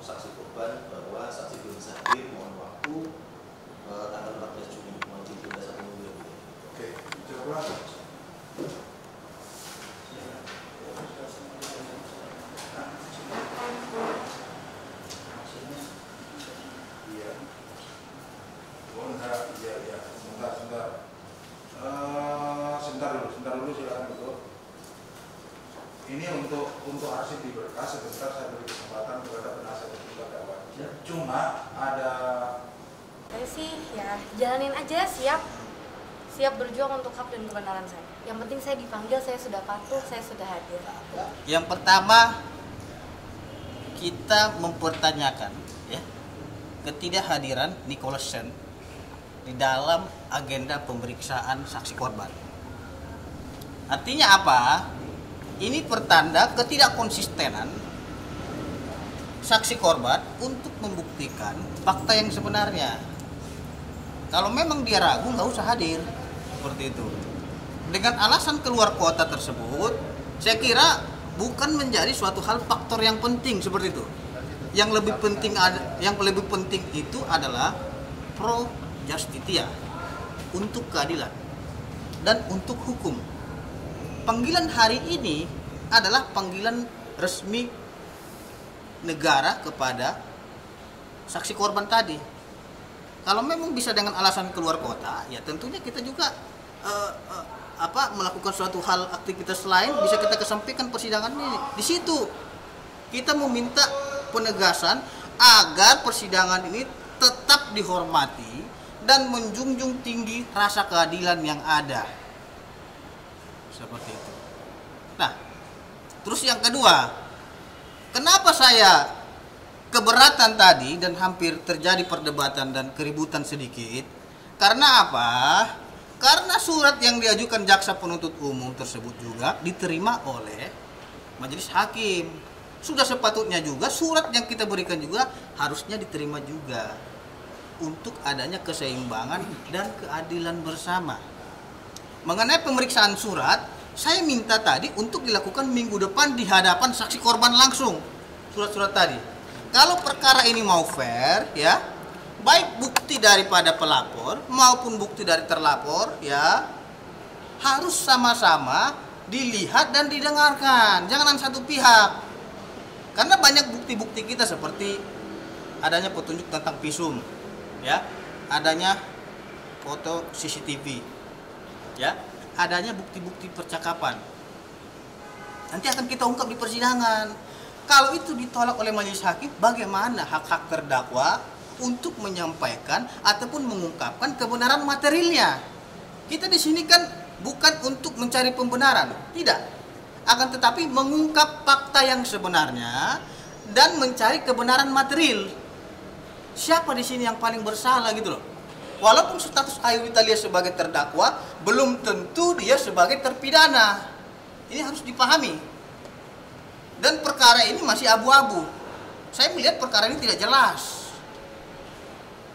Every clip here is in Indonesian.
saksi korban bahwa saksi belum hadir mohon waktu eh, tanggal 14 Juni mohon ditunda satu minggu ya Bu. Oke, coba pulang. Iya. Oh, enggak, iya, iya. Sebentar, sebentar. Eh, sebentar dulu, sebentar dulu silakan betul. Ini untuk untuk arsip di berkas sebentar saya beri kesempatan kepada penasihat hukum terdakwa. Cuma ada Saya sih ya jalanin aja siap siap berjuang untuk hak dan kebenaran saya. Yang penting saya dipanggil, saya sudah patuh, saya sudah hadir. Yang pertama kita mempertanyakan ya ketidakhadiran Nicholas Sen di dalam agenda pemeriksaan saksi korban. Artinya apa? Ini pertanda ketidakkonsistenan saksi korban untuk membuktikan fakta yang sebenarnya. Kalau memang dia ragu nggak usah hadir seperti itu. Dengan alasan keluar kota tersebut, saya kira bukan menjadi suatu hal faktor yang penting seperti itu. Yang lebih penting yang lebih penting itu adalah pro justitia untuk keadilan dan untuk hukum. Panggilan hari ini adalah panggilan resmi negara kepada saksi korban tadi. Kalau memang bisa dengan alasan keluar kota, ya tentunya kita juga eh, eh, apa melakukan suatu hal aktivitas lain bisa kita kesampaikan persidangan ini. Di situ kita meminta penegasan agar persidangan ini tetap dihormati dan menjunjung tinggi rasa keadilan yang ada. Seperti itu. Nah, terus yang kedua, kenapa saya keberatan tadi dan hampir terjadi perdebatan dan keributan sedikit? Karena apa? Karena surat yang diajukan jaksa penuntut umum tersebut juga diterima oleh majelis hakim. Sudah sepatutnya juga surat yang kita berikan juga harusnya diterima juga untuk adanya keseimbangan dan keadilan bersama. Mengenai pemeriksaan surat, saya minta tadi untuk dilakukan minggu depan di hadapan saksi korban langsung. Surat-surat tadi. Kalau perkara ini mau fair, ya, baik bukti daripada pelapor maupun bukti dari terlapor, ya, harus sama-sama dilihat dan didengarkan. Jangan satu pihak. Karena banyak bukti-bukti kita seperti adanya petunjuk tentang visum, ya, adanya foto CCTV, ya, adanya bukti-bukti percakapan. Nanti akan kita ungkap di persidangan. Kalau itu ditolak oleh majelis hakim, bagaimana hak-hak terdakwa untuk menyampaikan ataupun mengungkapkan kebenaran materialnya? Kita di sini kan bukan untuk mencari pembenaran, tidak. Akan tetapi mengungkap fakta yang sebenarnya dan mencari kebenaran material. Siapa di sini yang paling bersalah gitu loh? Walaupun status Ayu Italia sebagai terdakwa, belum tentu dia sebagai terpidana. Ini harus dipahami. Dan perkara ini masih abu-abu. Saya melihat perkara ini tidak jelas.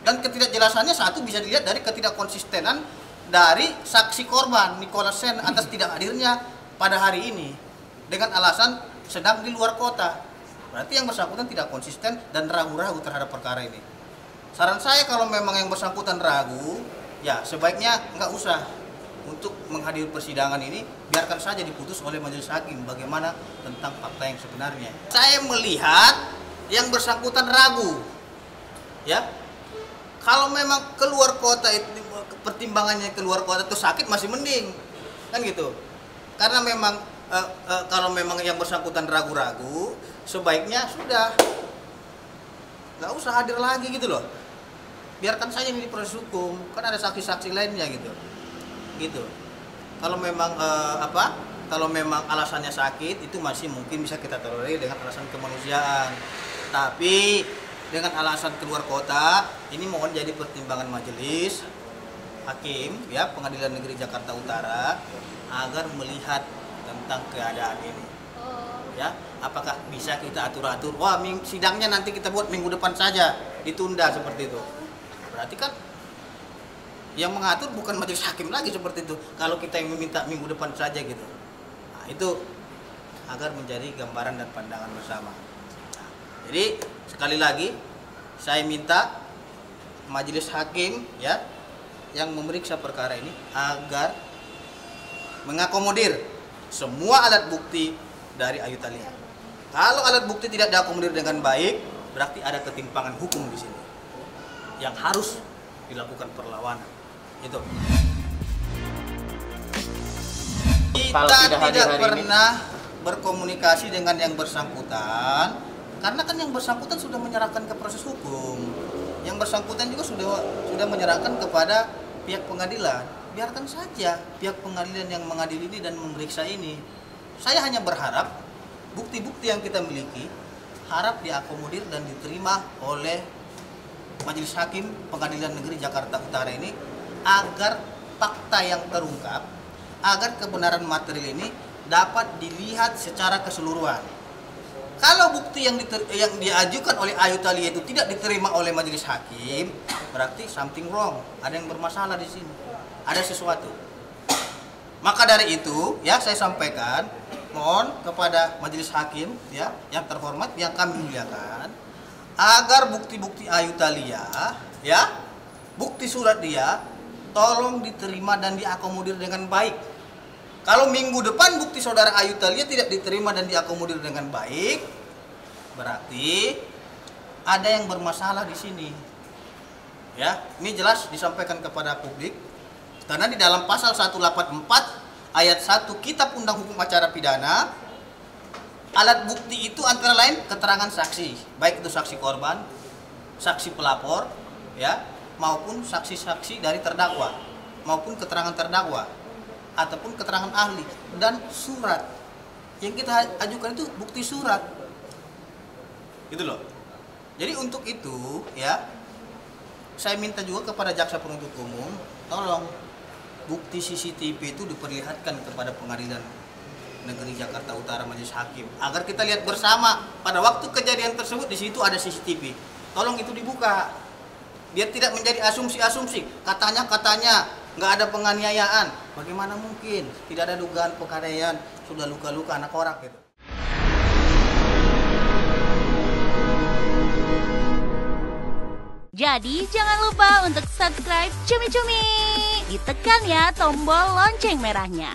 Dan ketidakjelasannya satu bisa dilihat dari ketidakkonsistenan dari saksi korban Nicholas Sen atas tidak hadirnya pada hari ini dengan alasan sedang di luar kota. Berarti yang bersangkutan tidak konsisten dan ragu-ragu terhadap perkara ini. Saran saya kalau memang yang bersangkutan ragu, ya sebaiknya nggak usah untuk menghadiri persidangan ini, biarkan saja diputus oleh majelis hakim bagaimana tentang fakta yang sebenarnya. Saya melihat yang bersangkutan ragu, ya. Kalau memang keluar kota itu pertimbangannya keluar kota itu sakit masih mending, kan gitu. Karena memang eh, eh, kalau memang yang bersangkutan ragu-ragu, sebaiknya sudah nggak usah hadir lagi gitu loh biarkan saja ini proses hukum kan ada saksi-saksi lainnya gitu. Gitu. Kalau memang eh, apa kalau memang alasannya sakit itu masih mungkin bisa kita tolerir dengan alasan kemanusiaan. Tapi dengan alasan keluar kota ini mohon jadi pertimbangan majelis hakim ya pengadilan negeri Jakarta Utara agar melihat tentang keadaan ini. Ya apakah bisa kita atur-atur? Wah ming- sidangnya nanti kita buat minggu depan saja ditunda seperti itu berarti kan yang mengatur bukan majelis hakim lagi seperti itu. Kalau kita yang meminta minggu depan saja gitu. Nah, itu agar menjadi gambaran dan pandangan bersama. Nah, Jadi sekali lagi saya minta majelis hakim ya yang memeriksa perkara ini agar mengakomodir semua alat bukti dari Ayu Thalia. Kalau alat bukti tidak diakomodir dengan baik, berarti ada ketimpangan hukum di sini yang harus dilakukan perlawanan. Itu. Kalau Kita tidak hari ini? pernah berkomunikasi dengan yang bersangkutan karena kan yang bersangkutan sudah menyerahkan ke proses hukum. Yang bersangkutan juga sudah sudah menyerahkan kepada pihak pengadilan. Biarkan saja pihak pengadilan yang mengadili ini dan memeriksa ini. Saya hanya berharap bukti-bukti yang kita miliki harap diakomodir dan diterima oleh Majelis Hakim Pengadilan Negeri Jakarta Utara ini agar fakta yang terungkap, agar kebenaran material ini dapat dilihat secara keseluruhan. Kalau bukti yang diter- yang diajukan oleh Ayu Thalia itu tidak diterima oleh majelis hakim, berarti something wrong, ada yang bermasalah di sini, ada sesuatu. Maka dari itu, ya saya sampaikan, mohon kepada majelis hakim, ya yang terhormat, yang kami muliakan, agar bukti-bukti Ayu Thalia, ya bukti surat dia, tolong diterima dan diakomodir dengan baik. Kalau minggu depan bukti saudara Ayu Thalia tidak diterima dan diakomodir dengan baik, berarti ada yang bermasalah di sini. Ya, ini jelas disampaikan kepada publik karena di dalam pasal 184 ayat 1 Kitab Undang Hukum Acara Pidana alat bukti itu antara lain keterangan saksi, baik itu saksi korban, saksi pelapor, ya, maupun saksi-saksi dari terdakwa, maupun keterangan terdakwa ataupun keterangan ahli dan surat. Yang kita ajukan itu bukti surat. Gitu loh. Jadi untuk itu ya saya minta juga kepada jaksa penuntut umum tolong bukti CCTV itu diperlihatkan kepada pengadilan negeri Jakarta Utara Majelis Hakim. Agar kita lihat bersama pada waktu kejadian tersebut di situ ada CCTV tolong itu dibuka. Biar tidak menjadi asumsi-asumsi. Katanya katanya nggak ada penganiayaan. Bagaimana mungkin? Tidak ada dugaan penganiayaan. Sudah luka-luka anak orang gitu. Jadi jangan lupa untuk subscribe Cumi Cumi. Ditekan ya tombol lonceng merahnya.